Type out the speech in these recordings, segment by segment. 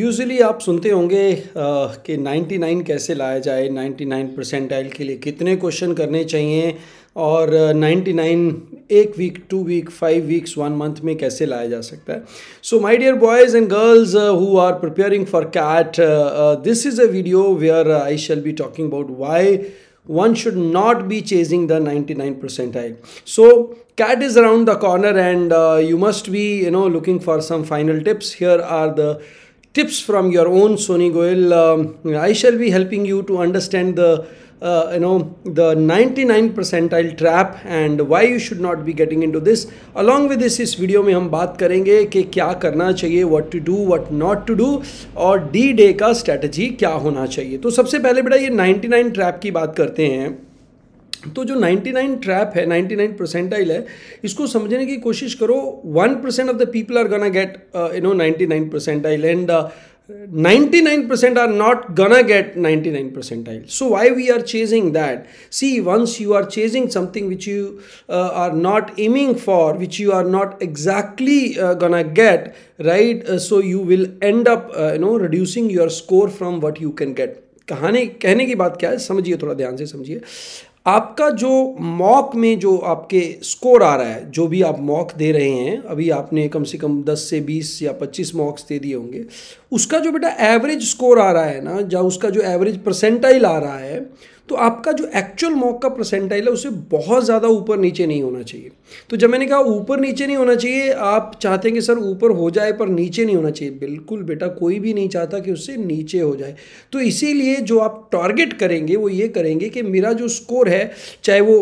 Usually आप सुनते होंगे कि 99 कैसे लाया जाए 99 परसेंटाइल के लिए कितने क्वेश्चन करने चाहिए और 99 एक week two week five weeks one month में कैसे लाया जा सकता है। So my dear boys and girls who are preparing for CAT this is a video where I shall be talking about why one should not be chasing the 99 percentile. So cat is around the corner and uh, you must be you know looking for some final tips. Here are the tips from your own Sony Goel. Um, I shall be helping you to understand the uh, you know the 99 percentile trap and why you should not be getting into this along with this इस video में हम बात करेंगे कि क्या करना चाहिए what to do what not to do और डी डे का स्ट्रेटजी क्या होना चाहिए तो सबसे पहले बेटा ये 99 ट्रैप की बात करते हैं तो जो 99 ट्रैप है 99 परसेंटाइल है, इसको समझने की कोशिश करो 1 percent of the people are gonna get you know 99 nine percentile and 99 percent are not gonna get 99 nine percentile so why we are chasing that see once you are chasing something which you are not aiming for which you are not exactly gonna get right so you will end up you know reducing your score from what you can get कहानी, कहने की बात क्या है? समझिए, थोड़ा ध्यान से समझिए। आपका जो मॉक में जो आपके स्कोर आ रहा है, जो भी आप मॉक दे रहे हैं, अभी आपने कम से कम 10 से 20 या 25 मॉक्स दे दिए होंगे, उसका जो बेटा एवरेज स्कोर आ रहा है ना, या उसका जो एवरेज परसेंटाइल आ रहा है तो आपका जो एक्चुअल मॉक का परसेंटाइल है, उसे बहुत ज़्यादा ऊपर नीचे नहीं होना चाहिए। तो जब मैंने कहा ऊपर नीचे नहीं होना चाहिए, आप चाहते हैं कि सर ऊपर हो जाए, पर नीचे नहीं होना चाहिए। बिल्कुल बेटा, कोई भी नहीं चाहता कि उससे नीचे हो जाए। तो इसीलिए जो आप टारगेट करेंगे, वो ये करेंगे कि मेरा जो स्कोर है, चाहे वो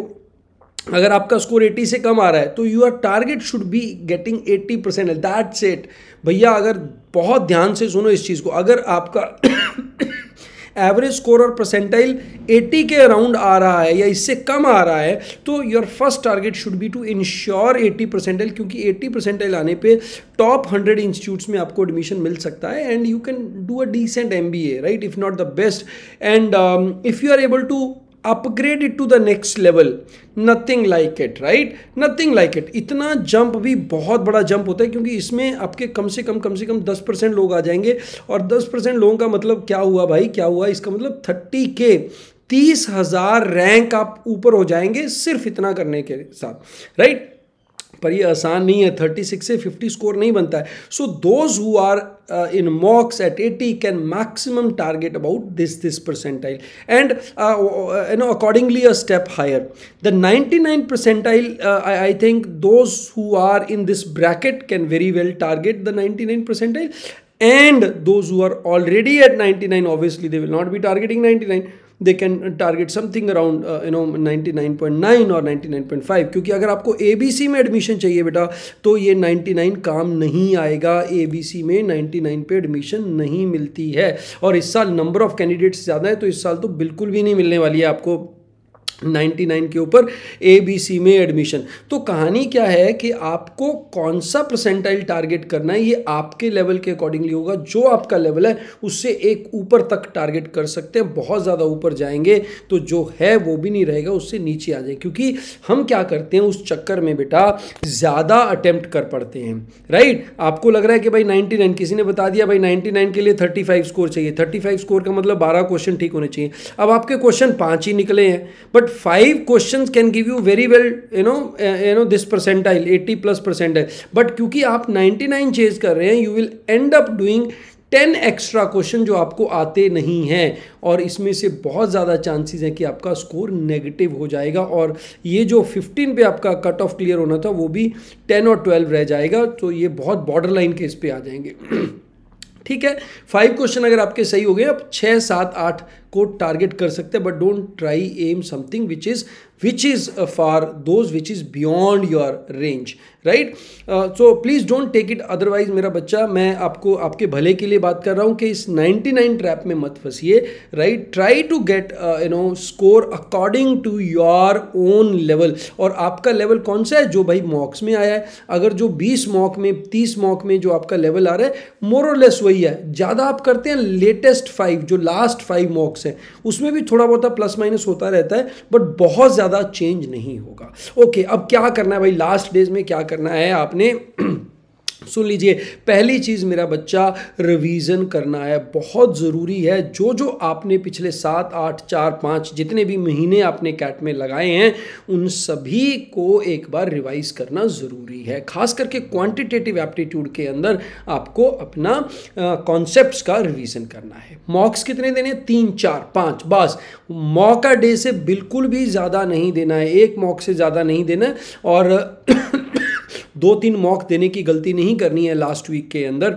अगर आपका स्कोर 80 से कम आ रहा है तो your target should be getting 80 percent that's it भैया, अगर बहुत ध्यान से सुनो इस चीज़ को। अगर आपका एवरेज स्कोर और परसेंटाइल 80 के अराउंड आ रहा है या इससे कम आ रहा है तो your first target should be to ensure 80 percentile क्योंकि 80 परसेंटाइल आने पे टॉप 100 इंस्टीट्यूट्स में आपको एडमिशन मिल सकता है and you can do a decent M B A right if not the best and if you are able to upgrade it to the next level nothing like it right nothing like it इतना jump भी बहुत बड़ा jump होता है क्योंकि इसमें आपके कम से कम कम से कम दस परसेंट लोग आ जाएँगे। और दस परसेंट लोगों का मतलब क्या हुआ भाई? क्या हुआ? इसका मतलब थर्टी के तीस हज़ार रैंक आप ऊपर हो जाएँगे सिर्फ़ इतना करने के साथ राइट पर ये आसान नहीं है थर्टी सिक्स से फिफ्टी स्कोर नहीं बनता है। So those who are in mocks at eighty can maximum target about this this percentile and you know accordingly a step higher the ninety nine percentile I think those who are in this bracket can very well target the ninety nine percentile and those who are already at 99 obviously they will not be targeting 99 they can target something around you know 99.9 और 99.5 क्योंकि अगर आपको A B C में admission चाहिए बेटा तो ये 99 काम नहीं आएगा। ए बी सी में 99 पे एडमिशन नहीं मिलती है। और इस साल नंबर ऑफ़ कैंडिडेट्स ज़्यादा है तो इस साल तो बिल्कुल भी नहीं मिलने वाली है आपको। 99 के ऊपर ए बी सी में एडमिशन तो कहानी क्या है कि आपको कौन सा परसेंटाइल टारगेट करना है, ये आपके लेवल के अकॉर्डिंगली होगा। जो आपका लेवल है, उससे एक ऊपर तक टारगेट कर सकते हैं, बहुत ज़्यादा ऊपर जाएँगे तो जो है वो भी नहीं रहेगा, उससे नीचे आ जाए क्योंकि हम क्या करते हैं, उस चक्कर में बेटा, ज़्यादा अटैम्प्ट कर पड़ते हैं। राइट आपको लग रहा है कि भाई नाइन्टी किसी ने बता दिया, भाई नाइन्टी के लिए थर्टी स्कोर चाहिए। थर्टी स्कोर का मतलब बारह क्वेश्चन ठीक होने चाहिए। अब आपके क्वेश्चन पाँच ही निकले हैं। But five questions can give you very well you know uh, you know this percentile 80 plus percentile. But क्योंकि आप 99 चेज कर रहे हैं you will end up doing ten extra question जो आपको आते नहीं हैं। और इसमें से बहुत ज़्यादा चांसेस हैं कि आपका स्कोर नेगेटिव हो जाएगा। और ये जो 15 पे आपका कट ऑफ़ क्लियर होना था वो भी 10 और 12 रह जाएगा। तो ये बहुत बॉर्डर लाइन के इस पे आ जाएँगे। ठीक है? फाइव क्वेश्चन अगर आपके सही हो गए आप छः सात आठ को टारगेट कर सकते हैं but don't try aim something which is which is for those which is beyond your range right so please don't take it otherwise मेरा बच्चा। मैं आपको, आपके भले के लिए बात कर रहा हूँ कि इस 99 ट्रैप में मत फंसिए right try to get you know score according to your own level और आपका लेवल कौन सा है? जो भाई मॉक्स में आया है। अगर जो 20 मॉक में 30 मॉक में जो आपका लेवल आ रहा है मोर और लेस वही है। ज़्यादा आप करते हैं लेटेस्ट फाइव जो लास्ट फाइव मॉक्स हैं। उसमें भी थोड़ा बहुत प्लस माइनस होता रहता है बट बहुत ज़्यादा चेंज नहीं होगा। ओके अब क्या करना है भाई? लास्ट डेज़ में क्या करना है आपने? सुन लीजिए, पहली चीज़ मेरा बच्चा रिवीजन करना है, बहुत ज़रूरी है। जो जो आपने पिछले सात, आठ, चार, पाँच जितने भी महीने आपने कैट में लगाए हैं, उन सभी को एक बार रिवाइज करना ज़रूरी है। खास करके क्वांटिटेटिव एप्टीट्यूड के अंदर आपको अपना कॉन्सेप्ट्स का रिवीजन करना है। मॉक्स कितने देने तीन, चार, पाँच, बस। मॉका डे से बिल्कुल भी ज़्यादा नहीं देना है। एक मॉक से ज़्यादा नहीं देना और दो तीन मॉक देने की गलती नहीं करनी है लास्ट वीक के अंदर।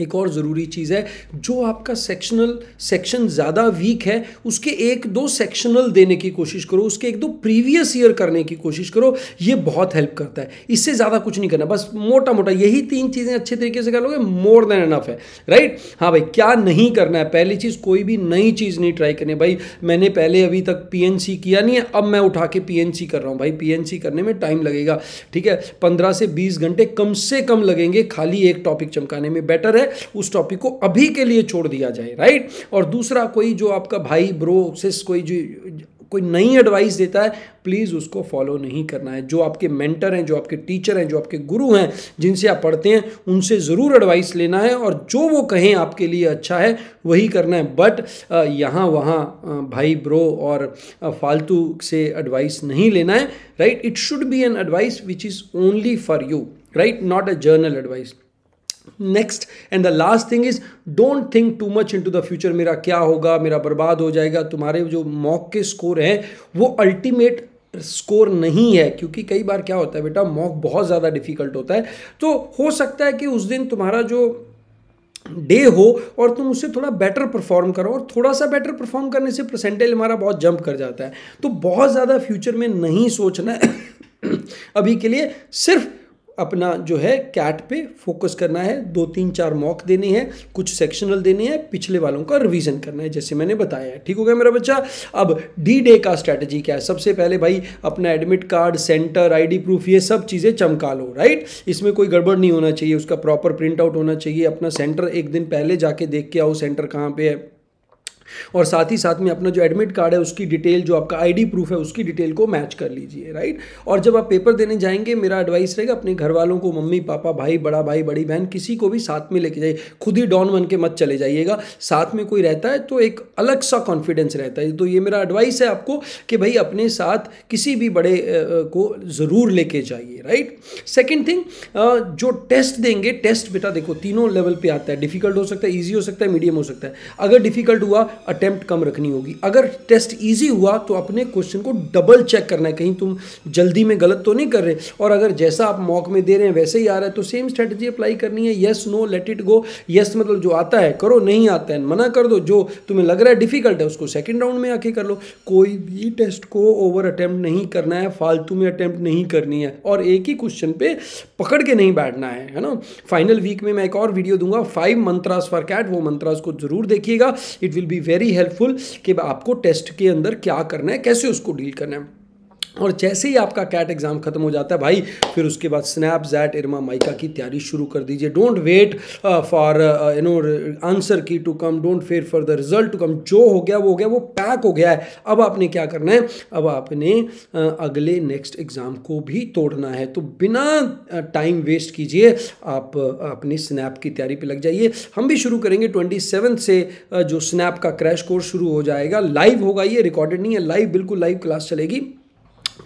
एक और ज़रूरी चीज़ है, जो आपका सेक्शनल सेक्शन ज़्यादा वीक है, उसके एक दो सेक्शनल देने की कोशिश करो, उसके एक दो प्रीवियस ईयर करने की कोशिश करो, ये बहुत हेल्प करता है। इससे ज़्यादा कुछ नहीं करना, बस मोटा मोटा यही तीन चीज़ें अच्छे तरीके से कर लोगे मोर देन एनफ है राइट हाँ भाई, क्या नहीं करना है? पहली चीज़, कोई भी नई चीज़ नहीं ट्राई करनी भाई, मैंने पहले अभी तक पीएनसी किया नहीं है, अब मैं उठा के पीएनसी कर रहा हूँ। भाई पीएनसी करने में टाइम लगेगा, ठीक है? पंद्रह से बीस घंटे कम से कम लगेंगे, खाली एक टॉपिक चमकाने में बेटर है। है, उस टॉपिक को अभी के लिए छोड़ दिया जाए राइट और दूसरा कोई जो आपका भाई ब्रो सिस कोई जो, कोई नई एडवाइस देता है प्लीज़ उसको फॉलो नहीं करना है। जो आपके मेंटर हैं, जो आपके टीचर हैं, जो आपके गुरु हैं, जिनसे आप पढ़ते हैं, उनसे ज़रूर एडवाइस लेना है और जो वो कहें आपके लिए अच्छा है, वही करना है। बट यहाँ, वहाँ भाई ब्रो और फालतू से एडवाइस नहीं लेना है right it should be an advice which is only for you right not a general advice next and the last thing is don't think too much into the future मेरा क्या होगा? मेरा बर्बाद हो जाएगा। तुम्हारे जो मॉक के स्कोर हैं, वो अल्टीमेट स्कोर नहीं है। क्योंकि कई बार क्या होता है बेटा मॉक बहुत ज़्यादा डिफ़िकल्ट होता है। तो हो सकता है कि उस दिन तुम्हारा जो डे हो और तुम उससे थोड़ा बेटर परफॉर्म करो और थोड़ा सा बेटर परफॉर्म करने से परसेंटेज हमारा बहुत जंप कर जाता है। तो बहुत ज़्यादा फ्यूचर में नहीं सोचना है अभी के लिए सिर्फ़ अपना जो है कैट पे फोकस करना है, दो तीन चार मॉक देने हैं, कुछ सेक्शनल देने हैं, पिछले वालों का रिवीजन करना है, जैसे मैंने बताया है। ठीक हो गया मेरा बच्चा? अब डी डे का स्ट्रैटेजी क्या है? सबसे पहले भाई, अपना admit card centre ID proof ये सब चीज़ें चमका लो राइट इसमें कोई गड़बड़ नहीं होना चाहिए, उसका प्रॉपर प्रिंट आउट होना चाहिए, अपना सेंटर एक दिन पहले जाके देख के आओ सेंटर कहाँ पे है। और साथ ही साथ में अपना जो एडमिट कार्ड है, उसकी डिटेल जो आपका आईडी प्रूफ है, उसकी डिटेल को मैच कर लीजिए राइट और जब आप पेपर देने जाएँगे, मेरा एडवाइस रहेगा, अपने घर वालों को, मम्मी, पापा, भाई, बड़ा भाई, बड़ी बहन, किसी को भी साथ में लेके जाइए। खुद ही डॉन बन के मत चले जाइएगा। साथ में कोई रहता है तो एक अलग सा कॉन्फिडेंस रहता है। तो ये मेरा एडवाइस है आपको कि भाई, अपने साथ किसी भी बड़े को ज़रूर लेके जाइए राइट सेकेंड थिंग जो टेस्ट देंगे टेस्ट बेटा देखो, तीनों लेवल पे आता है। डिफ़िकल्ट हो सकता है ईजी हो सकता है मीडियम हो सकता है। अगर डिफ़िकल्ट हुआ अटेम्प्ट कम रखनी होगी। अगर टेस्ट ईजी हुआ तो अपने क्वेश्चन को डबल चेक करना है। कहीं तुम जल्दी में गलत तो नहीं कर रहे। और अगर जैसा आप मॉक में दे रहे हैं, वैसे ही आ रहा है तो सेम स्ट्रेटजी अप्लाई करनी है। Yes no let it go yes मतलब जो आता है, करो। नहीं आता है, मना कर दो। जो तुम्हें लग रहा है डिफ़िकल्ट है, उसको सेकेंड राउंड में आके कर लो। कोई भी टेस्ट को ओवर अटैम्प्ट नहीं करना है। फालतू में अटैम्प्ट नहीं करनी है। और एक ही क्वेश्चन पे पकड़ के नहीं बैठना है है ना? फाइनल वीक में मैं एक और वीडियो दूँगा। फाइव मंत्रास फॉर कैट वो मंत्रास को ज़रूर देखिएगा। It will be very helpful कि आपको टेस्ट के अंदर क्या करना है, कैसे उसको डील करना है। और जैसे ही आपका कैट एग्ज़ाम खत्म हो जाता है भाई फिर उसके बाद स्नैप जैट इरमा माइका की तैयारी शुरू कर दीजिए। Don't wait for you know answer key to come don't wait for the result to come जो हो गया वो हो गया वो पैक हो गया है। अब आपने क्या करना है? अब आपने uh, अगले नेक्स्ट एग्ज़ाम को भी तोड़ना है। तो बिना टाइम uh, वेस्ट कीजिए आप uh, अपनी स्नैप की तैयारी पर लग जाइए। हम भी शुरू करेंगे ट्वेंटी से uh, जो स्नैप का क्रैश कोर्स शुरू हो जाएगा। लाइव होगा ये रिकॉर्डेड नहीं है। लाइव बिल्कुल लाइव क्लास चलेगी।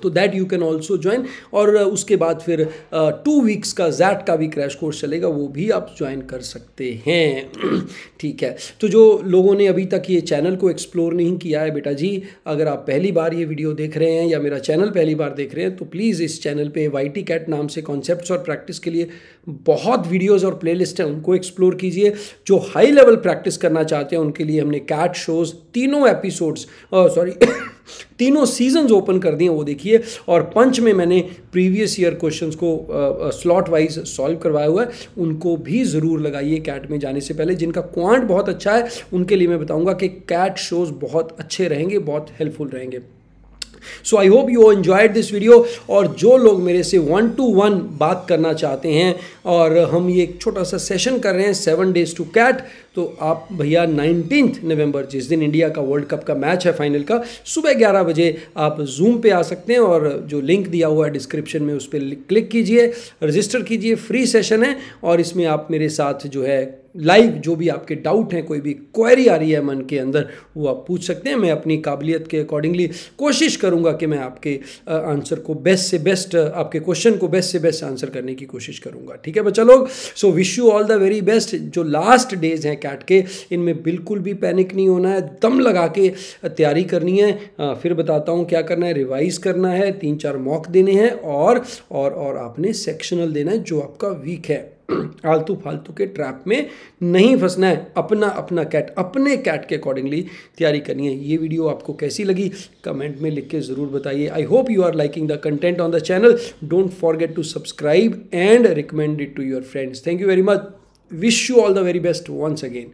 तो that you can also join और uh, उसके बाद फिर टू uh, वीक्स का जैट का भी क्रैश कोर्स चलेगा वो भी आप ज्वाइन कर सकते हैं। ठीक है। तो जो लोगों ने अभी तक ये चैनल को एक्सप्लोर नहीं किया है बेटा जी अगर आप पहली बार ये वीडियो देख रहे हैं या मेरा चैनल पहली बार देख रहे हैं तो प्लीज़ इस चैनल पे वाई टी कैट नाम से कॉन्सेप्ट और प्रैक्टिस के लिए बहुत वीडियोज़ और प्लेलिस्ट हैं उनको एक्सप्लोर कीजिए। जो हाई लेवल प्रैक्टिस करना चाहते हैं उनके लिए हमने कैट शोज़ तीनों एपिसोड्स सॉरी तीनों सीजन्स ओपन कर दिए, वो देखिए। और पंच में मैंने प्रीवियस ईयर क्वेश्चंस को स्लॉट वाइज सॉल्व करवाया हुआ है। उनको भी ज़रूर लगाइए कैट में जाने से पहले। जिनका क्वांट बहुत अच्छा है, उनके लिए मैं बताऊँगा कि कैट शोज़ बहुत अच्छे रहेंगे, बहुत हेल्पफुल रहेंगे। So I hope you enjoyed this video और जो लोग मेरे से वन टू वन बात करना चाहते हैं और हम ये एक छोटा सा सेशन कर रहे हैं सेवन डेज़ टू कैट तो आप भैया नाइनटीन नवंबर जिस दिन इंडिया का वर्ल्ड कप का मैच है फाइनल का, सुबह ग्यारह बजे आप जूम पे आ सकते हैं और जो लिंक दिया हुआ है डिस्क्रिप्शन में, उस पर क्लिक कीजिए रजिस्टर कीजिए फ्री सेशन है और इसमें आप मेरे साथ जो है लाइव जो भी आपके डाउट हैं, कोई भी क्वेरी आ रही है मन के अंदर, वो आप पूछ सकते हैं। मैं अपनी काबिलियत के अकॉर्डिंगली कोशिश करूँगा कि मैं आपके आंसर को बेस्ट से बेस्ट आपके क्वेश्चन को बेस्ट से बेस्ट आंसर करने की कोशिश करूँगा। ठीक है बच्चा लोग? So wish you all the very best जो लास्ट डेज़ हैं कैट के, इनमें बिल्कुल भी पैनिक नहीं होना है। दम लगा के तैयारी करनी है। फिर बताता हूँ क्या करना है। रिवाइज करना है। तीन चार मॉक देने हैं और और और आपने सेक्शनल देना है जो आपका वीक है। आलतू फालतू के ट्रैप में नहीं फंसना है। अपना अपना कैट, अपने कैट के अकॉर्डिंगली तैयारी करनी है। ये वीडियो आपको कैसी लगी? कमेंट में लिख के ज़रूर बताइए। I hope you are liking the content on the channel don't forget to subscribe and recommend it to your friends thank you very much wish you all the very best once again